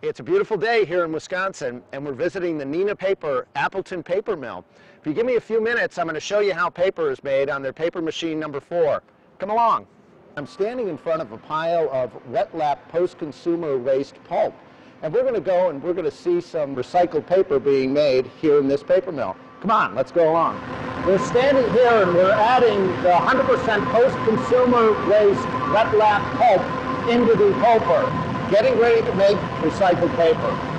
It's a beautiful day here in Wisconsin, and we're visiting the Neenah Paper Appleton Paper Mill. If you give me a few minutes, I'm going to show you how paper is made on their paper machine number four. Come along. I'm standing in front of a pile of wet lap post-consumer waste pulp, and we're going to go and we're going to see some recycled paper being made here in this paper mill. Come on, let's go along. We're standing here and we're adding the 100% post-consumer waste wet lap pulp into the pulper getting ready to make recycled paper.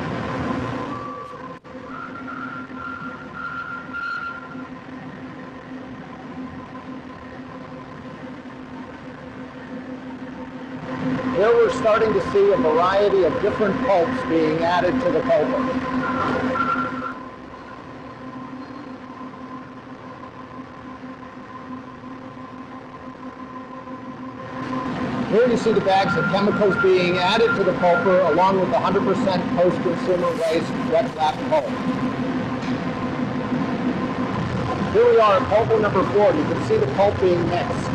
Here we're starting to see a variety of different pulps being added to the pulper. Here you see the bags of chemicals being added to the pulper along with the 100% post-consumer waste wet lap pulp. Here we are at pulper number four. You can see the pulp being mixed.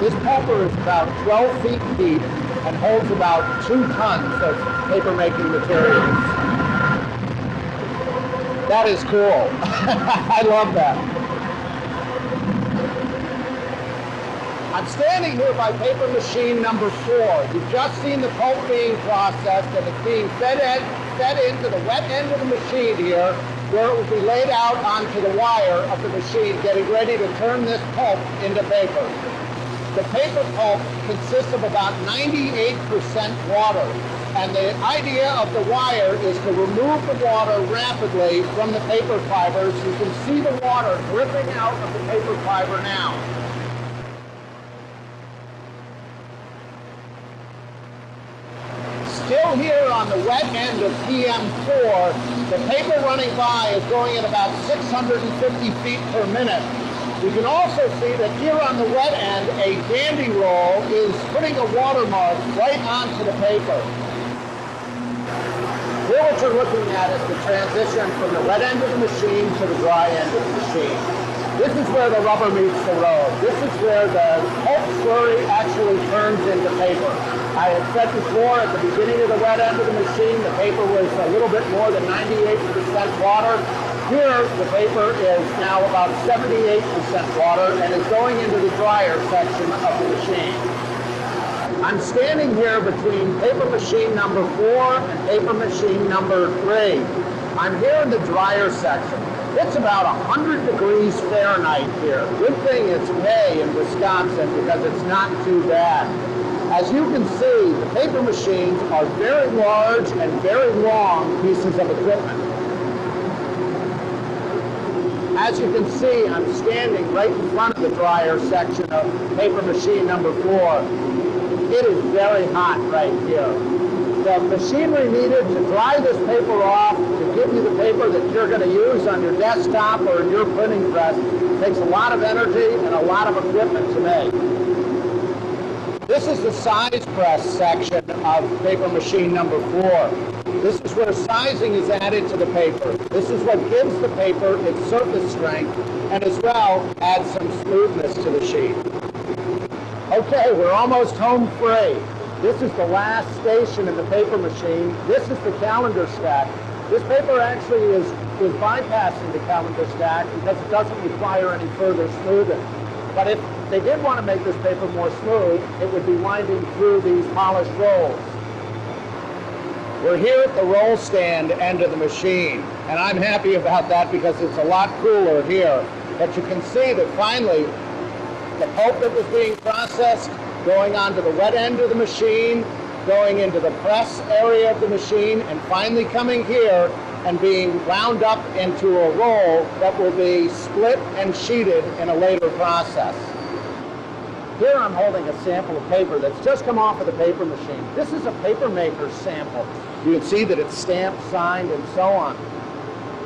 This pulper is about 12 feet deep and holds about two tons of paper-making materials. That is cool. I love that. I'm standing here by paper machine number four. You've just seen the pulp being processed and it's being fed, in, fed into the wet end of the machine here where it will be laid out onto the wire of the machine getting ready to turn this pulp into paper. The paper pulp consists of about 98% water and the idea of the wire is to remove the water rapidly from the paper fibers. You can see the water dripping out of the paper fiber now. Still here on the wet end of PM4, the paper running by is going at about 650 feet per minute. You can also see that here on the wet end, a dandy roll is putting a watermark right onto the paper. Here what you're looking at is the transition from the wet end of the machine to the dry end of the machine. This is where the rubber meets the road. This is where the pulp slurry actually turns into paper. I had said before at the beginning of the wet end of the machine, the paper was a little bit more than 98% water. Here, the paper is now about 78% water and is going into the dryer section of the machine. I'm standing here between paper machine number four and paper machine number three. I'm here in the dryer section. It's about 100 degrees Fahrenheit here. Good thing it's May in Wisconsin because it's not too bad. As you can see, the paper machines are very large and very long pieces of equipment. As you can see, I'm standing right in front of the dryer section of paper machine number four. It is very hot right here. The machinery needed to dry this paper off to give you the paper that you're going to use on your desktop or in your printing press takes a lot of energy and a lot of equipment to make. This is the size press section of paper machine number four. This is where sizing is added to the paper. This is what gives the paper its surface strength and as well adds some smoothness to the sheet. Okay, we're almost home free. This is the last station in the paper machine. This is the calender stack. This paper actually is, is bypassing the calender stack because it doesn't require any further smoothing. But if they did want to make this paper more smooth, it would be winding through these polished rolls. We're here at the roll stand end of the machine, and I'm happy about that because it's a lot cooler here. But you can see that finally the pulp that was being processed going onto the wet end of the machine, going into the press area of the machine, and finally coming here and being wound up into a roll that will be split and sheeted in a later process. Here I'm holding a sample of paper that's just come off of the paper machine. This is a paper maker's sample. You can see that it's stamped, signed, and so on.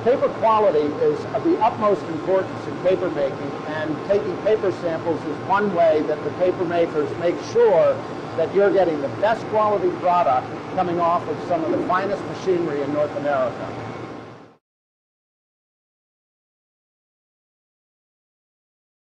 Paper quality is of the utmost importance in paper making, and taking paper samples is one way that the paper makers make sure that you're getting the best quality product coming off of some of the finest machinery in North America.